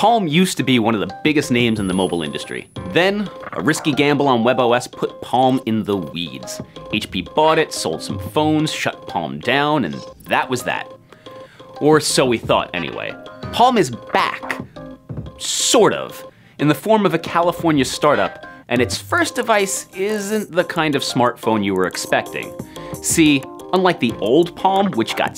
Palm used to be one of the biggest names in the mobile industry. Then, a risky gamble on WebOS put Palm in the weeds. HP bought it, sold some phones, shut Palm down, and that was that. Or so we thought, anyway. Palm is back. Sort of. In the form of a California startup, and its first device isn't the kind of smartphone you were expecting. See, unlike the old Palm, which got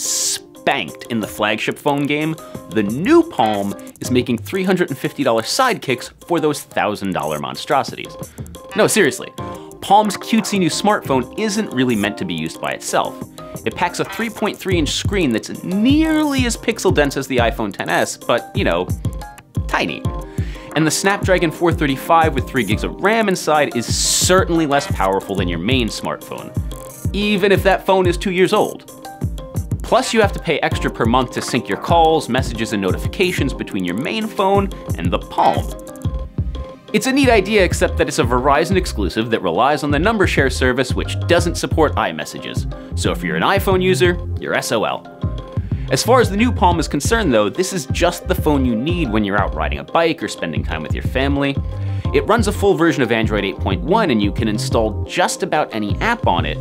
spanked in the flagship phone game, the new Palm is making $350 sidekicks for those $1,000 monstrosities. No, seriously, Palm's cutesy new smartphone isn't really meant to be used by itself. It packs a 3.3 inch screen that's nearly as pixel dense as the iPhone XS, but, you know, tiny. And the Snapdragon 435 with 3 gigs of RAM inside is certainly less powerful than your main smartphone, even if that phone is two years old. Plus, you have to pay extra per month to sync your calls, messages, and notifications between your main phone and the Palm. It's a neat idea, except that it's a Verizon exclusive that relies on the number share service, which doesn't support iMessages. So if you're an iPhone user, you're SOL. As far as the new Palm is concerned though, this is just the phone you need when you're out riding a bike or spending time with your family. It runs a full version of Android 8.1 and you can install just about any app on it,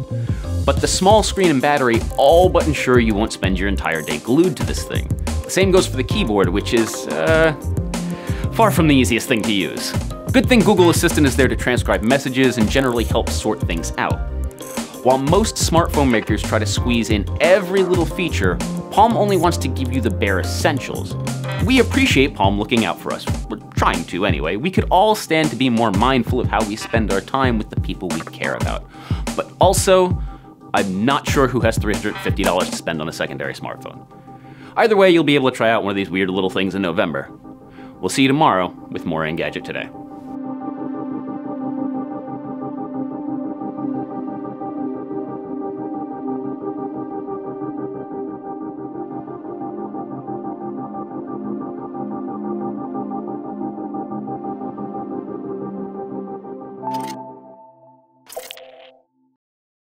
but the small screen and battery all but ensure you won't spend your entire day glued to this thing. The same goes for the keyboard, which is, uh, far from the easiest thing to use. Good thing Google Assistant is there to transcribe messages and generally help sort things out. While most smartphone makers try to squeeze in every little feature, Palm only wants to give you the bare essentials. We appreciate Palm looking out for us. We're trying to anyway. We could all stand to be more mindful of how we spend our time with the people we care about. But also, I'm not sure who has $350 to spend on a secondary smartphone. Either way, you'll be able to try out one of these weird little things in November. We'll see you tomorrow with more Engadget Today.